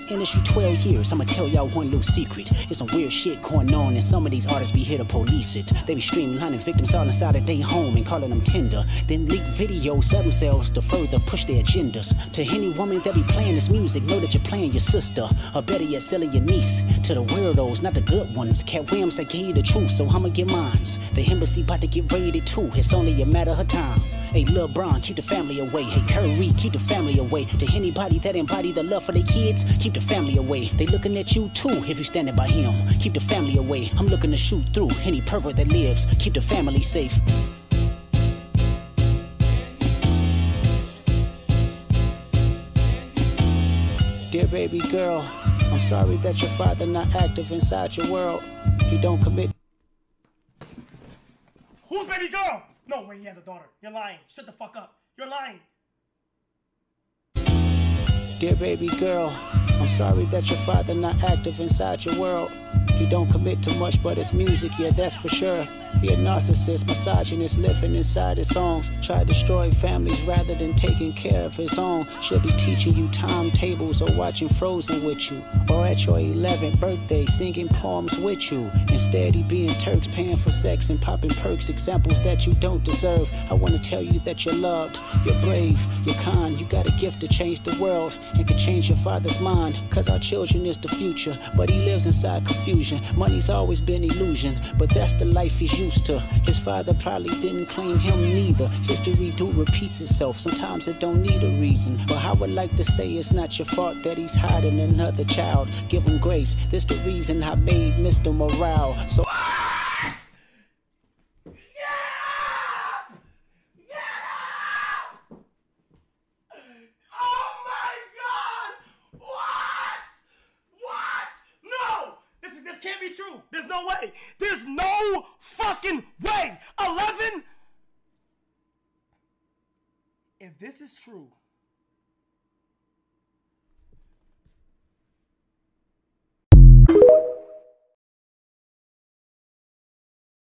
this industry 12 years. I'ma tell y'all one little secret. It's some weird shit going on, and some of these artists be here to police it. They be streamlining victims all inside of their home and calling them tender. Then leak videos, sell themselves to further push their agendas. To any woman that be playing this music, know that you're playing your sister. Or better yet, selling your niece. To the weirdos, not the good ones. Katt Williams, I gave you the truth, so I'ma get mines. The embassy about to get raided too. It's only a matter of time. Hey, LeBron, keep the family away. Hey, Curry, keep the family away. To anybody that embody the love for their kids, keep the family away. They looking at you too if you standing by him. Keep the family away. I'm looking to shoot through any pervert that lives. Keep the family safe. Dear baby girl, I'm sorry that your father not active inside your world. He don't commit Who's baby girl? No way, he has a daughter. You're lying. Shut the fuck up. You're lying. Dear baby girl, I'm sorry that your father not active inside your world. He don't commit to much but it's music, yeah, that's for sure. He a narcissist, misogynist, living inside his songs. Try to destroy families rather than taking care of his own. Should be teaching you timetables or watching Frozen with you. Or at your 11th birthday, singing poems with you. Instead, he being Turks, paying for sex and popping perks, examples that you don't deserve. I wanna tell you that you're loved, you're brave, you're kind. You got a gift to change the world and can change your father's mind. Cause our children is the future, but he lives inside confusion. Money's always been illusion, but that's the life he's used to. His father probably didn't claim him neither. History do repeats itself, sometimes it don't need a reason. But I would like to say it's not your fault that he's hiding another child. Give him grace, this the reason I made Mr. Morale. So Oh my god! What? What? No! This is this can't be true. There's no way. There's no fucking way. Eleven. If this is true,